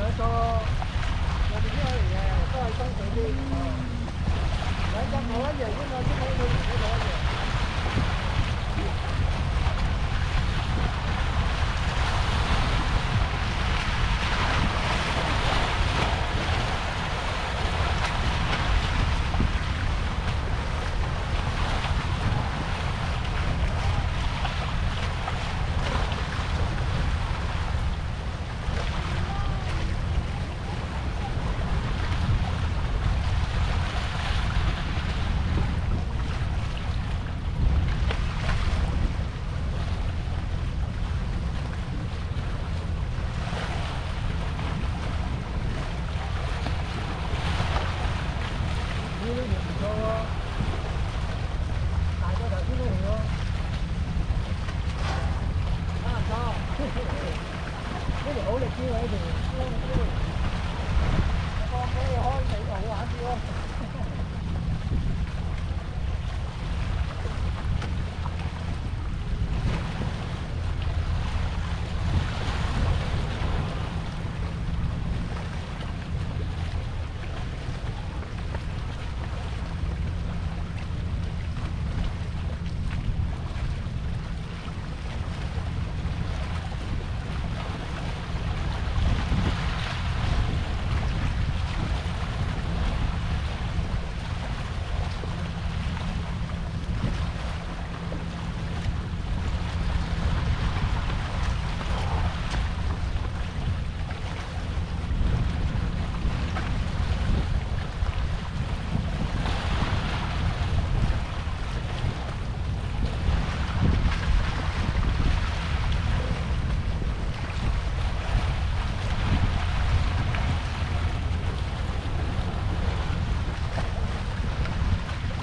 Để cho cho cái này có ai công tự đi. Để cho mỗi về cái nơi cái nơi đi. 好力啲喎，呢條。放俾你開，你好玩啲。